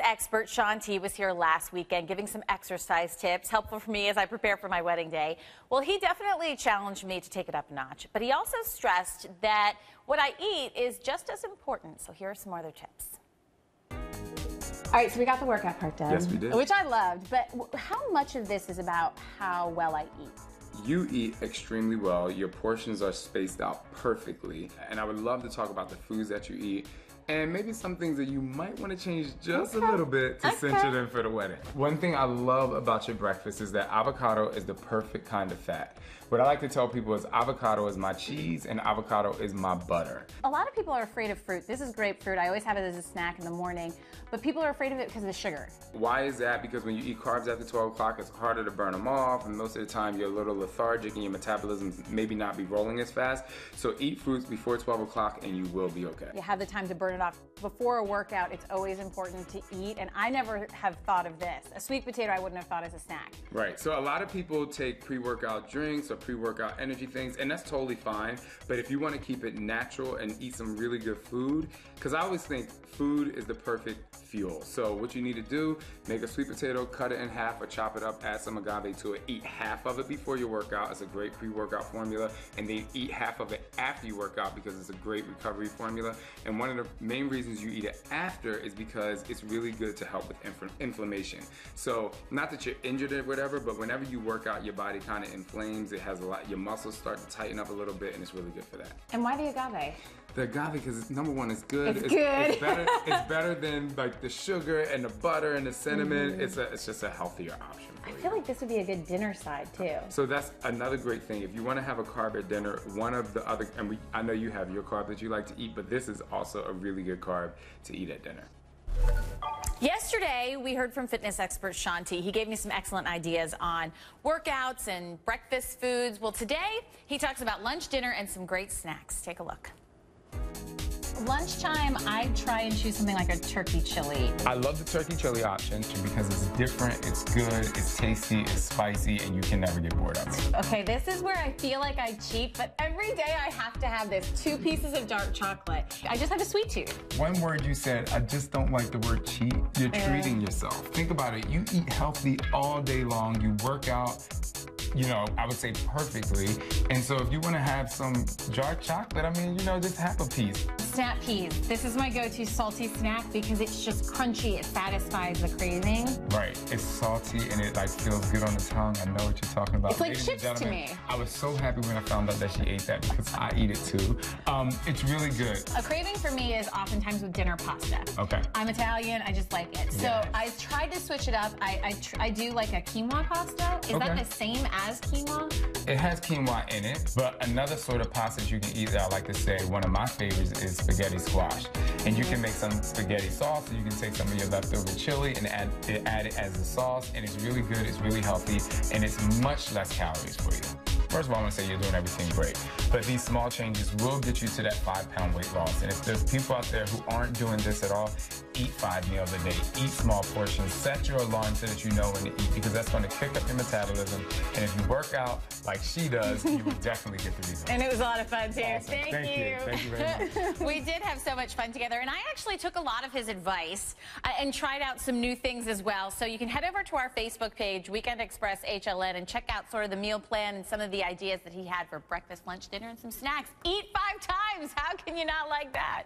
expert Shaun T was here last weekend giving some exercise tips, helpful for me as I prepare for my wedding day. Well, he definitely challenged me to take it up a notch, but he also stressed that what I eat is just as important. So here are some other tips. All right, so we got the workout part done. Yes, we did. Which I loved, but how much of this is about how well I eat? You eat extremely well. Your portions are spaced out perfectly. And I would love to talk about the foods that you eat and maybe some things that you might want to change just okay. a little bit to okay. cinch it in for the wedding. One thing I love about your breakfast is that avocado is the perfect kind of fat. What I like to tell people is avocado is my cheese and avocado is my butter. A lot of people are afraid of fruit. This is grapefruit. I always have it as a snack in the morning, but people are afraid of it because of the sugar. Why is that? Because when you eat carbs after 12 o'clock, it's harder to burn them off, and most of the time you're a little lethargic and your metabolism maybe not be rolling as fast. So eat fruits before 12 o'clock and you will be okay. You have the time to burn it off. Before a workout, it's always important to eat, and I never have thought of this. A sweet potato I wouldn't have thought as a snack. Right, so a lot of people take pre-workout drinks or pre-workout energy things, and that's totally fine. But if you want to keep it natural and eat some really good food, because I always think food is the perfect fuel. So what you need to do, make a sweet potato, cut it in half or chop it up, add some agave to it, eat half of it before your workout. It's a great pre-workout formula. And then eat half of it after you work out because it's a great recovery formula. And one of the main reasons you eat it after is because it's really good to help with inflammation. So not that you're injured or whatever, but whenever you work out, your body kind of inflames. It has a lot, your muscles start to tighten up a little bit and it's really good for that. And why the agave? The agave, because number one, it's good. It's, it's good. It's better, it's better than like the sugar and the butter and the cinnamon. Mm. It's a, it's just a healthier option. I feel like this would be a good dinner side too. So that's another great thing. If you want to have a carb at dinner, one of the other, and we, I know you have your carb that you like to eat, but this is also a really good carb to eat at dinner. Yesterday, we heard from fitness expert Shaun T. He gave me some excellent ideas on workouts and breakfast foods. Well, today, he talks about lunch, dinner, and some great snacks. Take a look lunchtime, I try and choose something like a turkey chili. I love the turkey chili option because it's different, it's good, it's tasty, it's spicy, and you can never get bored of it. Okay, this is where I feel like I cheat, but every day I have to have this two pieces of dark chocolate. I just have a sweet tooth. One word you said, I just don't like the word cheat. You're treating yourself. Think about it. You eat healthy all day long, you work out, you know, I would say perfectly. And so if you want to have some dark chocolate, I mean, you know, just have a piece. Snap peas. This is my go-to salty snack because it's just crunchy. It satisfies the craving. Right. It's salty and it like feels good on the tongue. I know what you're talking about. It's like Ladies chips to me. I was so happy when I found out that she ate that because I eat it too. Um, it's really good. A craving for me is oftentimes with dinner pasta. Okay. I'm Italian. I just like it. So yes. I tried to switch it up. I I, I do like a quinoa pasta. Is okay. that the same as quinoa? It has quinoa in it, but another sort of pasta you can eat that I like to say, one of my favorites is spaghetti squash. And you can make some spaghetti sauce, and you can take some of your leftover chili and add it, add it as a sauce, and it's really good, it's really healthy, and it's much less calories for you. First of all, I want to say you're doing everything great, but these small changes will get you to that five pound weight loss. And if there's people out there who aren't doing this at all, eat five meals a day, eat small portions, set your alarm so that you know when to eat because that's going to kick up your metabolism. And if you work out like she does, you will definitely get the results. And it was a lot of fun too. Awesome. Thank, Thank you. you. Thank you very much. we did have so much fun together, and I actually took a lot of his advice uh, and tried out some new things as well. So you can head over to our Facebook page, Weekend Express HLN, and check out sort of the meal plan and some of the ideas that he had for breakfast, lunch, dinner, and some snacks. Eat five times. How can you not like that?